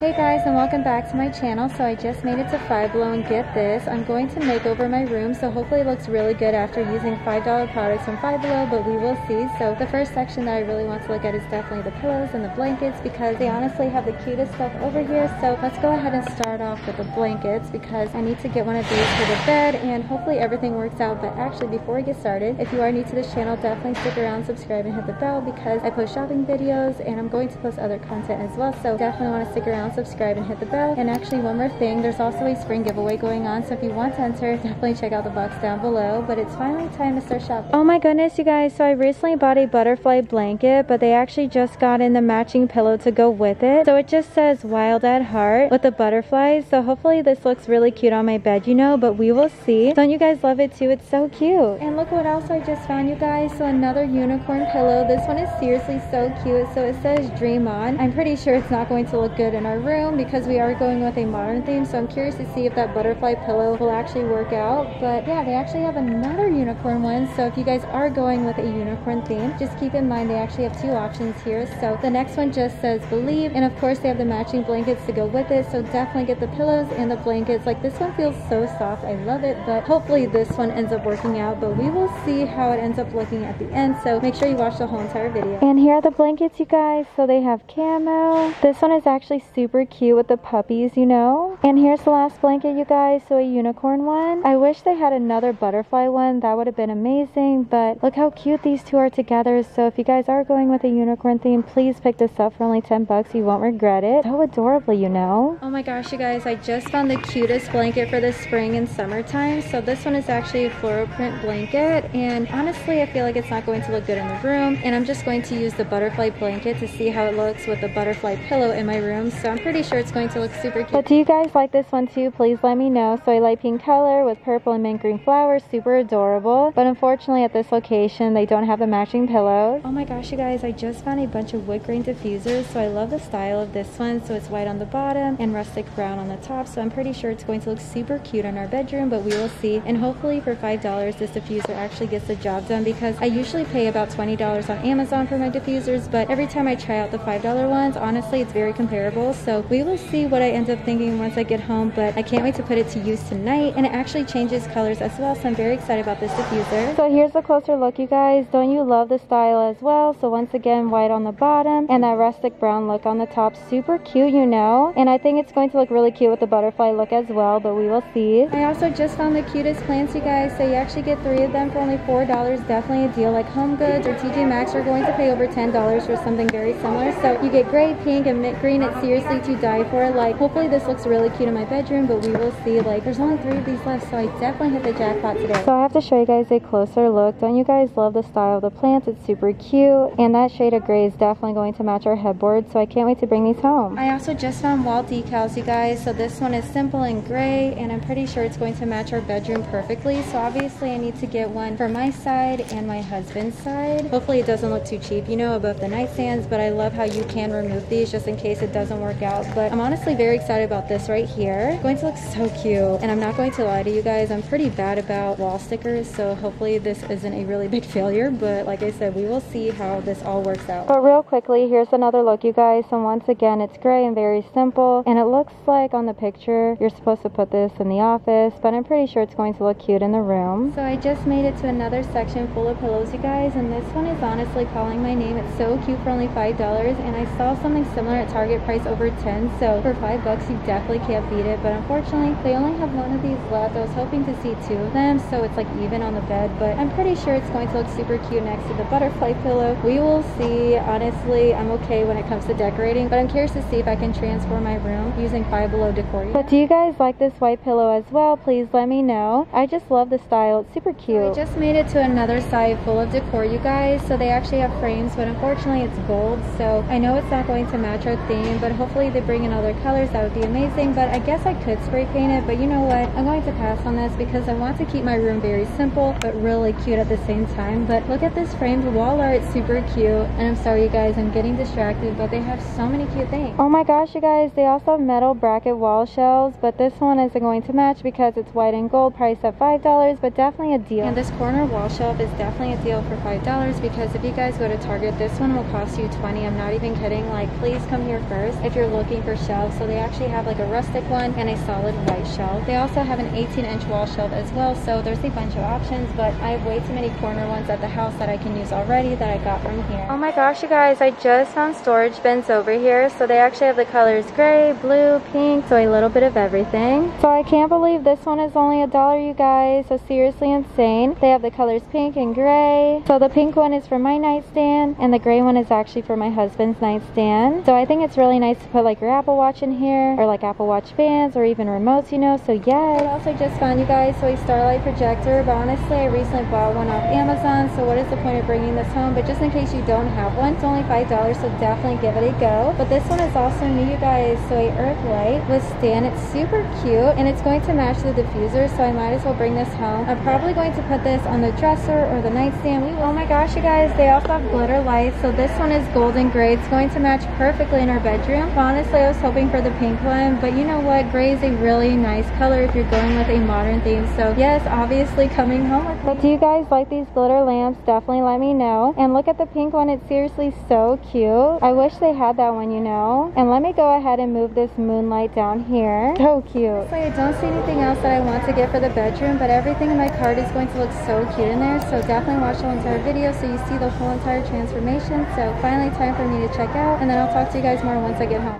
Hey guys and welcome back to my channel. So I just made it to Five Below and get this. I'm going to make over my room so hopefully it looks really good after using $5 products from Five Below but we will see. So the first section that I really want to look at is definitely the pillows and the blankets because they honestly have the cutest stuff over here. So let's go ahead and start off with the blankets because I need to get one of these for the bed and hopefully everything works out. But actually before we get started, if you are new to this channel, definitely stick around, subscribe and hit the bell because I post shopping videos and I'm going to post other content as well. So definitely want to stick around subscribe and hit the bell. And actually one more thing, there's also a spring giveaway going on. So if you want to enter, definitely check out the box down below. But it's finally time to start shopping. Oh my goodness, you guys. So I recently bought a butterfly blanket, but they actually just got in the matching pillow to go with it. So it just says wild at heart with the butterflies. So hopefully this looks really cute on my bed, you know, but we will see. Don't you guys love it too? It's so cute. And look what else I just found, you guys. So another unicorn pillow. This one is seriously so cute. So it says dream on. I'm pretty sure it's not going to look good in our room because we are going with a modern theme. So I'm curious to see if that butterfly pillow will actually work out. But yeah, they actually have another unicorn one. So if you guys are going with a unicorn theme, just keep in mind they actually have two options here. So the next one just says believe. And of course they have the matching blankets to go with it. So definitely get the pillows and the blankets. Like this one feels so soft. I love it. But hopefully this one ends up working out. But we will see how it ends up looking at the end. So make sure you watch the whole entire video. And here are the blankets, you guys. So they have camo. This one is actually super cute with the puppies, you know. And here's the last blanket, you guys. So a unicorn one. I wish they had another butterfly one. That would have been amazing. But look how cute these two are together. So if you guys are going with a unicorn theme, please pick this up for only 10 bucks. You won't regret it. So adorable, you know. Oh my gosh, you guys. I just found the cutest blanket for the spring and summertime. So this one is actually a floral print blanket. And honestly, I feel like it's not going to look good in the room. And I'm just going to use the butterfly blanket to see how it looks with the butterfly pillow in my room. So I'm pretty sure it's going to look super cute. But do you guys like this one too? Please let me know. So I like pink color with purple and mint green flowers. Super adorable. But unfortunately at this location, they don't have the matching pillows. Oh my gosh, you guys. I just found a bunch of wood grain diffusers. So I love the style of this one. So it's white on the bottom and rustic brown on the top. So I'm pretty sure it's going to look super cute in our bedroom, but we will see. And hopefully for $5, this diffuser actually gets the job done because I usually pay about $20 on Amazon for my diffusers. But every time I try out the $5 ones, honestly, it's very comparable. So we will see what I end up thinking once I get home, but I can't wait to put it to use tonight. And it actually changes colors as well, so I'm very excited about this diffuser. So here's a closer look, you guys. Don't you love the style as well? So once again, white on the bottom and that rustic brown look on the top. Super cute, you know? And I think it's going to look really cute with the butterfly look as well, but we will see. I also just found the cutest plants, you guys. So you actually get three of them for only $4. Definitely a deal. Like Home Goods or TJ Maxx are going to pay over $10 for something very similar. So you get gray, pink, and mint green. It's seriously to die for. Like, hopefully this looks really cute in my bedroom, but we will see. Like, there's only three of these left, so I definitely hit the jackpot today. So I have to show you guys a closer look. Don't you guys love the style of the plants? It's super cute. And that shade of gray is definitely going to match our headboard, so I can't wait to bring these home. I also just found wall decals, you guys. So this one is simple and gray, and I'm pretty sure it's going to match our bedroom perfectly. So obviously I need to get one for my side and my husband's side. Hopefully it doesn't look too cheap, you know, above the nightstands, but I love how you can remove these just in case it doesn't work out. But I'm honestly very excited about this right here. It's going to look so cute. And I'm not going to lie to you guys, I'm pretty bad about wall stickers, so hopefully this isn't a really big failure. But like I said, we will see how this all works out. But real quickly, here's another look, you guys. So once again, it's gray and very simple. And it looks like on the picture, you're supposed to put this in the office, but I'm pretty sure it's going to look cute in the room. So I just made it to another section full of pillows, you guys. And this one is honestly calling my name. It's so cute for only $5. And I saw something similar at Target price over 10 So for 5 bucks, you definitely can't beat it. But unfortunately, they only have one of these left. I was hoping to see two of them, so it's like even on the bed. But I'm pretty sure it's going to look super cute next to the butterfly pillow. We will see. Honestly, I'm okay when it comes to decorating, but I'm curious to see if I can transform my room using Five Below decor. But do you guys like this white pillow as well? Please let me know. I just love the style. It's super cute. I just made it to another side full of decor, you guys. So they actually have frames, but unfortunately it's gold. So I know it's not going to match our theme, but hopefully they bring in other colors. That would be amazing. But I guess I could spray paint it, but you know what? I'm going to pass on this because I want to keep my room very simple, but really cute at the same time. But look at this framed wall art. Super cute. And I'm sorry, you guys, I'm getting distracted, but they have so many cute things. Oh my gosh, you guys, they also have metal bracket wall shelves, but this one isn't going to match because it's white and gold, priced at $5, but definitely a deal. And this corner wall shelf is definitely a deal for $5 because if you guys go to Target, this one will cost you 20 I'm not even kidding. Like, please come here first. If you're looking for shelves. So they actually have like a rustic one and a solid white shelf. They also have an 18 inch wall shelf as well. So there's a bunch of options, but I have way too many corner ones at the house that I can use already that I got from here. Oh my gosh, you guys, I just found storage bins over here. So they actually have the colors gray, blue, pink, so a little bit of everything. So I can't believe this one is only a dollar, you guys. So seriously insane. They have the colors pink and gray. So the pink one is for my nightstand and the gray one is actually for my husband's nightstand. So I think it's really nice to put like your Apple Watch in here or like Apple Watch bands or even remotes, you know. So yeah. I also just found you guys so a Starlight projector, but honestly I recently bought one off Amazon. So what is the point of bringing this home? But just in case you don't have one, it's only $5, so definitely give it a go. But this one is also new, you guys. So a Earth Light with stand. It's super cute and it's going to match the diffuser, so I might as well bring this home. I'm probably going to put this on the dresser or the nightstand. Oh my gosh, you guys, they also have glitter lights. So this one is golden gray. It's going to match perfectly in our bedroom. Honestly, I was hoping for the pink one, but you know what? Gray is a really nice color if you're going with a modern theme. So yes, obviously coming home with But do you guys like these glitter lamps? Definitely let me know. And look at the pink one. It's seriously so cute. I wish they had that one, you know. And let me go ahead and move this moonlight down here. So cute. So I don't see anything else that I want to get for the bedroom, but everything in my cart is going to look so cute in there. So definitely watch the entire video so you see the whole entire transformation. So finally time for me to check out and then I'll talk to you guys more once I get home.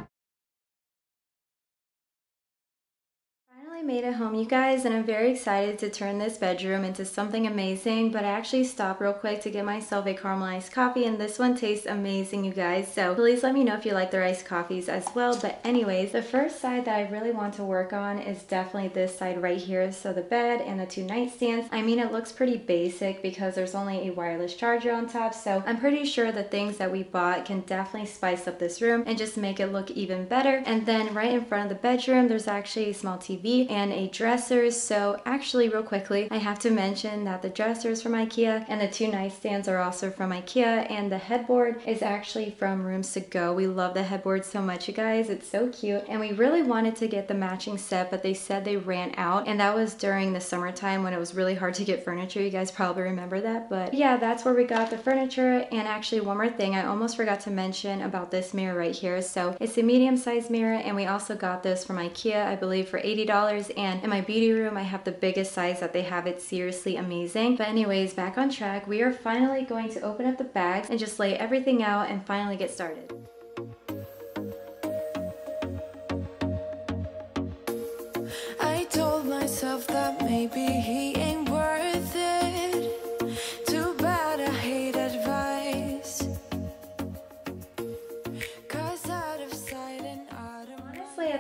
Made it home you guys and I'm very excited to turn this bedroom into something amazing but I actually stopped real quick to get myself a caramelized coffee and this one tastes amazing you guys so please let me know if you like the iced coffees as well but anyways the first side that I really want to work on is definitely this side right here so the bed and the two nightstands. I mean it looks pretty basic because there's only a wireless charger on top so I'm pretty sure the things that we bought can definitely spice up this room and just make it look even better and then right in front of the bedroom there's actually a small TV and a dresser. So actually real quickly, I have to mention that the dresser is from Ikea and the two nightstands are also from Ikea and the headboard is actually from Rooms to Go. We love the headboard so much, you guys. It's so cute. And we really wanted to get the matching set, but they said they ran out. And that was during the summertime when it was really hard to get furniture. You guys probably remember that. But yeah, that's where we got the furniture. And actually one more thing, I almost forgot to mention about this mirror right here. So it's a medium sized mirror and we also got this from Ikea, I believe for $80 and in my beauty room I have the biggest size that they have. It's seriously amazing. But anyways, back on track. We are finally going to open up the bags and just lay everything out and finally get started. I told myself that maybe he ain't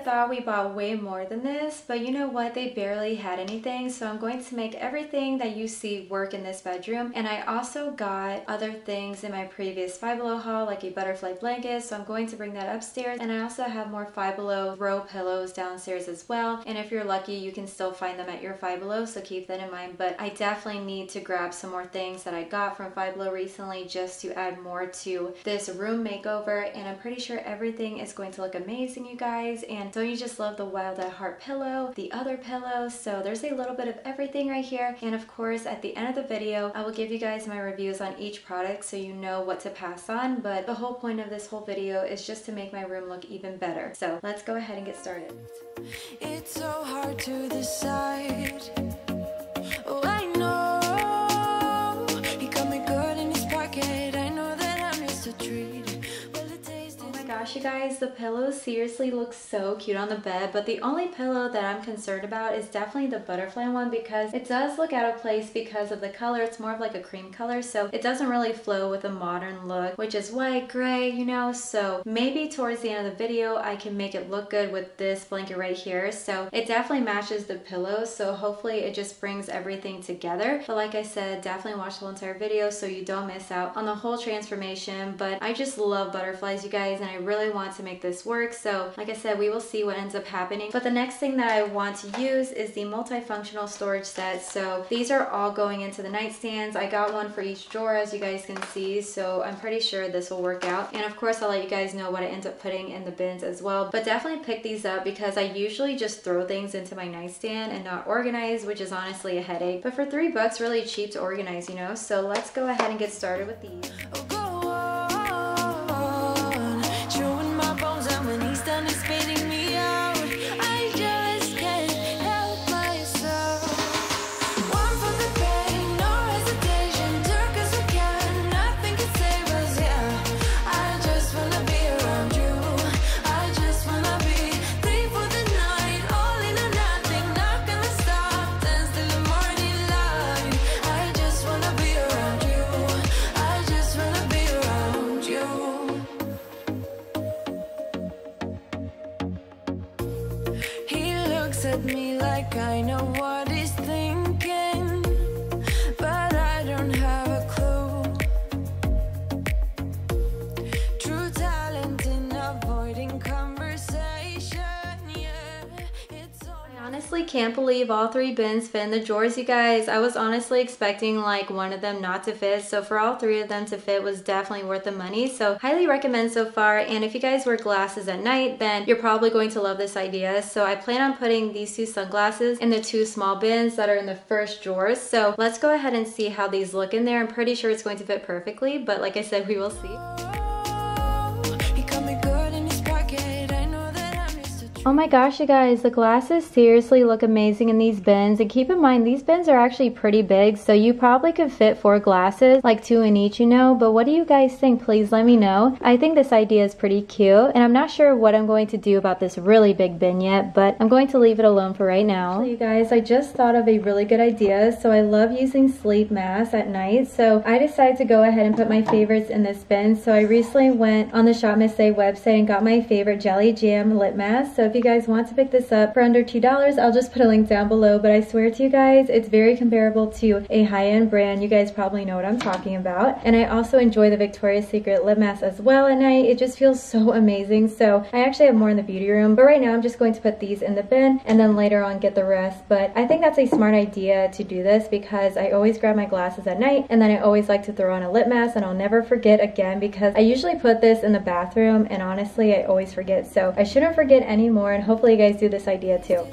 thought we bought way more than this, but you know what? They barely had anything, so I'm going to make everything that you see work in this bedroom. And I also got other things in my previous Five Below haul, like a butterfly blanket, so I'm going to bring that upstairs. And I also have more Five Below throw pillows downstairs as well. And if you're lucky, you can still find them at your Five Below, so keep that in mind. But I definitely need to grab some more things that I got from Five Below recently just to add more to this room makeover. And I'm pretty sure everything is going to look amazing, you guys. And and don't you just love the Wild at Heart pillow, the other pillows? So there's a little bit of everything right here. And of course, at the end of the video, I will give you guys my reviews on each product so you know what to pass on. But the whole point of this whole video is just to make my room look even better. So let's go ahead and get started. It's so hard to decide. Gosh, you guys, the pillows seriously look so cute on the bed, but the only pillow that I'm concerned about is definitely the butterfly one because it does look out of place because of the color. It's more of like a cream color, so it doesn't really flow with a modern look, which is white, gray, you know, so maybe towards the end of the video, I can make it look good with this blanket right here. So it definitely matches the pillow, so hopefully it just brings everything together. But like I said, definitely watch the whole entire video so you don't miss out on the whole transformation. But I just love butterflies, you guys, and I really really want to make this work. So like I said, we will see what ends up happening. But the next thing that I want to use is the multifunctional storage set. So these are all going into the nightstands. I got one for each drawer as you guys can see. So I'm pretty sure this will work out. And of course, I'll let you guys know what I end up putting in the bins as well. But definitely pick these up because I usually just throw things into my nightstand and not organize, which is honestly a headache. But for three bucks, really cheap to organize, you know? So let's go ahead and get started with these. Oh, believe all three bins fit in the drawers, you guys. I was honestly expecting like one of them not to fit, so for all three of them to fit was definitely worth the money. So highly recommend so far. And if you guys wear glasses at night, then you're probably going to love this idea. So I plan on putting these two sunglasses in the two small bins that are in the first drawers. So let's go ahead and see how these look in there. I'm pretty sure it's going to fit perfectly, but like I said, we will see. Oh my gosh, you guys, the glasses seriously look amazing in these bins. And keep in mind, these bins are actually pretty big, so you probably could fit four glasses, like two in each, you know. But what do you guys think? Please let me know. I think this idea is pretty cute, and I'm not sure what I'm going to do about this really big bin yet, but I'm going to leave it alone for right now. you guys, I just thought of a really good idea. So I love using sleep masks at night, so I decided to go ahead and put my favorites in this bin. So I recently went on the Shop Miss website and got my favorite Jelly Jam lip mask. So if you guys want to pick this up for under $2, I'll just put a link down below. But I swear to you guys, it's very comparable to a high-end brand. You guys probably know what I'm talking about. And I also enjoy the Victoria's Secret lip mask as well at night. It just feels so amazing. So I actually have more in the beauty room. But right now I'm just going to put these in the bin and then later on get the rest. But I think that's a smart idea to do this because I always grab my glasses at night and then I always like to throw on a lip mask and I'll never forget again because I usually put this in the bathroom and honestly I always forget. So I shouldn't forget anymore and hopefully you guys do this idea too.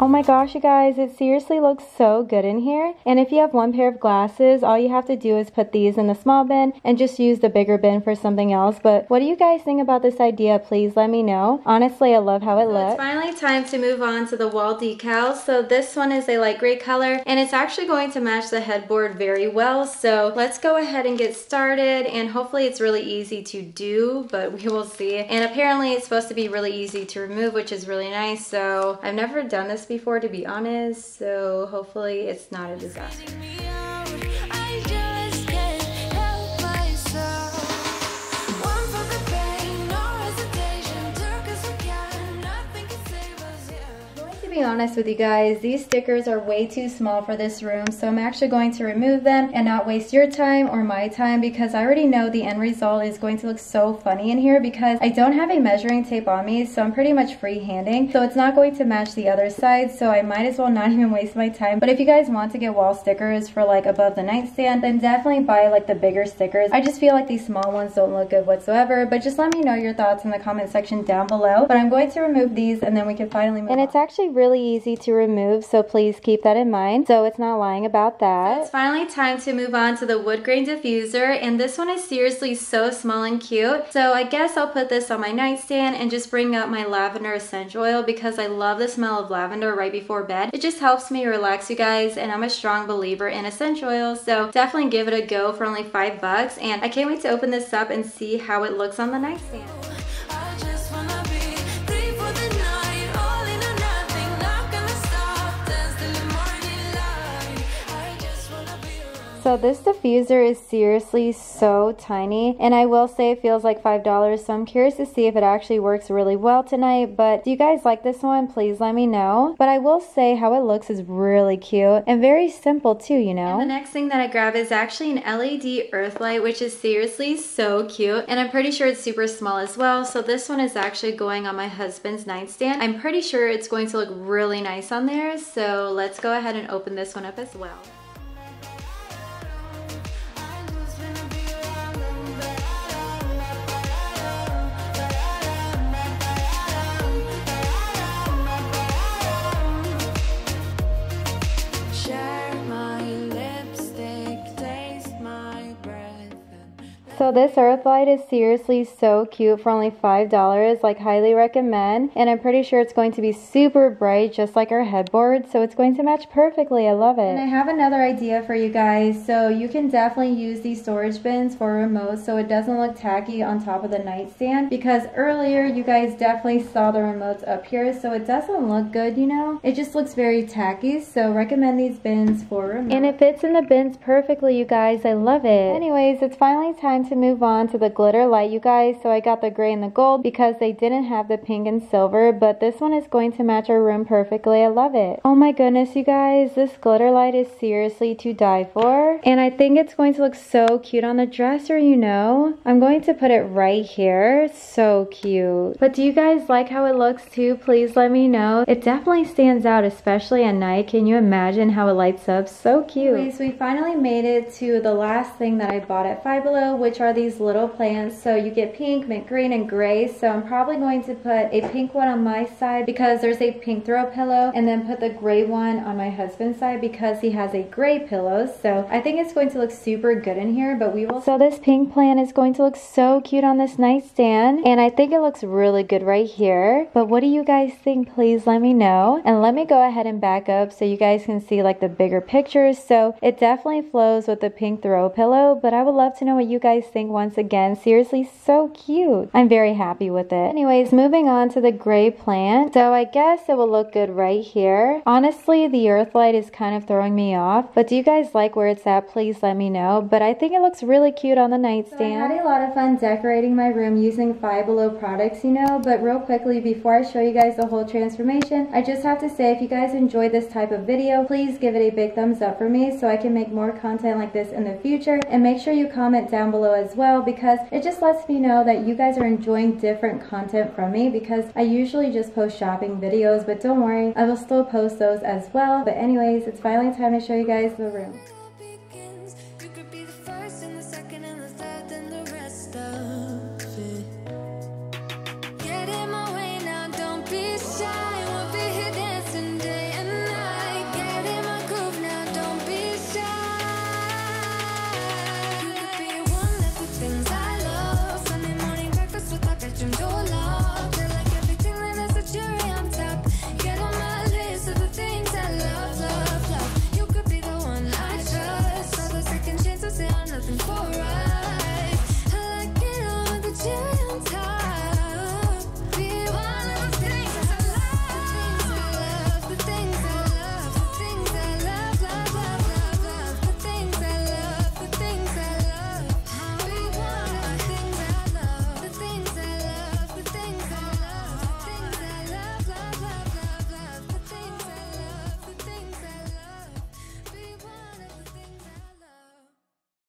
Oh my gosh, you guys, it seriously looks so good in here. And if you have one pair of glasses, all you have to do is put these in the small bin and just use the bigger bin for something else. But what do you guys think about this idea? Please let me know. Honestly, I love how it looks. It's finally time to move on to the wall decals. So this one is a light gray color and it's actually going to match the headboard very well. So let's go ahead and get started and hopefully it's really easy to do, but we will see. And apparently it's supposed to be really easy to remove, which is really nice. So I've never done this before to be honest, so hopefully it's not a disaster. To be honest with you guys, these stickers are way too small for this room, so I'm actually going to remove them and not waste your time or my time because I already know the end result is going to look so funny in here because I don't have a measuring tape on me, so I'm pretty much freehanding, so it's not going to match the other side, so I might as well not even waste my time. But if you guys want to get wall stickers for like above the nightstand, then definitely buy like the bigger stickers. I just feel like these small ones don't look good whatsoever, but just let me know your thoughts in the comment section down below. But I'm going to remove these and then we can finally move And it's actually really easy to remove, so please keep that in mind. So it's not lying about that. It's finally time to move on to the wood grain diffuser, and this one is seriously so small and cute. So I guess I'll put this on my nightstand and just bring up my lavender essential oil because I love the smell of lavender right before bed. It just helps me relax, you guys, and I'm a strong believer in essential oils, so definitely give it a go for only five bucks. And I can't wait to open this up and see how it looks on the nightstand. So this diffuser is seriously so tiny and I will say it feels like $5 so I'm curious to see if it actually works really well tonight but do you guys like this one? Please let me know. But I will say how it looks is really cute and very simple too you know. And the next thing that I grab is actually an LED earth light which is seriously so cute and I'm pretty sure it's super small as well so this one is actually going on my husband's nightstand. I'm pretty sure it's going to look really nice on there so let's go ahead and open this one up as well. So this earth light is seriously so cute for only $5. Like highly recommend. And I'm pretty sure it's going to be super bright just like our headboard. So it's going to match perfectly. I love it. And I have another idea for you guys. So you can definitely use these storage bins for remotes so it doesn't look tacky on top of the nightstand. Because earlier you guys definitely saw the remotes up here. So it doesn't look good, you know. It just looks very tacky. So recommend these bins for remote. And it fits in the bins perfectly, you guys. I love it. Anyways, it's finally time to move on to the glitter light, you guys. So I got the gray and the gold because they didn't have the pink and silver, but this one is going to match our room perfectly. I love it. Oh my goodness, you guys, this glitter light is seriously to die for. And I think it's going to look so cute on the dresser, you know. I'm going to put it right here. So cute. But do you guys like how it looks too? Please let me know. It definitely stands out, especially at night. Can you imagine how it lights up? So cute. Anyways, we finally made it to the last thing that I bought at Five Below, which are these little plants. So you get pink, mint green, and gray. So I'm probably going to put a pink one on my side because there's a pink throw pillow and then put the gray one on my husband's side because he has a gray pillow. So I think it's going to look super good in here, but we will. So this pink plant is going to look so cute on this nightstand. And I think it looks really good right here. But what do you guys think? Please let me know. And let me go ahead and back up so you guys can see like the bigger pictures. So it definitely flows with the pink throw pillow, but I would love to know what you guys think once again. Seriously, so cute. I'm very happy with it. Anyways, moving on to the gray plant. So I guess it will look good right here. Honestly, the earth light is kind of throwing me off, but do you guys like where it's at? Please let me know. But I think it looks really cute on the nightstand. So I had a lot of fun decorating my room using Five Below products, you know, but real quickly before I show you guys the whole transformation, I just have to say if you guys enjoyed this type of video, please give it a big thumbs up for me so I can make more content like this in the future. And make sure you comment down below as well because it just lets me know that you guys are enjoying different content from me because I usually just post shopping videos, but don't worry, I will still post those as well. But anyways, it's finally time to show you guys the room.